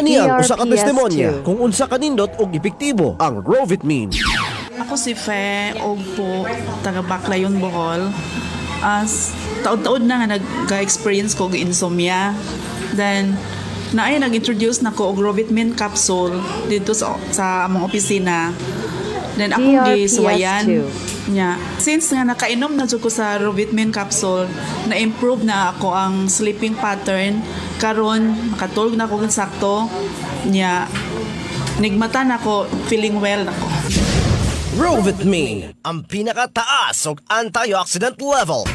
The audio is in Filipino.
Ani ang PRPS2. usa ka testimonya kung unsa kanindot og epektibo ang Rovitmin. Ako si Fe Ogpo, taga Baclayon, Bohol. As taod-taod na nga nag-experience ko og insomnia. Then naay nag-introduce na ko og Rovitmin capsule dito sa sa among opisina. Then akong PRPS2. gisuwayan nya. Since nga nakainom na jud ko sa Rovitmin capsule, na-improve na ako ang sleeping pattern. Karon makatulog na ako sakto. Nya nigmata na ako, feeling well na ako. Rovitmin, ang pinakataas og antioxidant level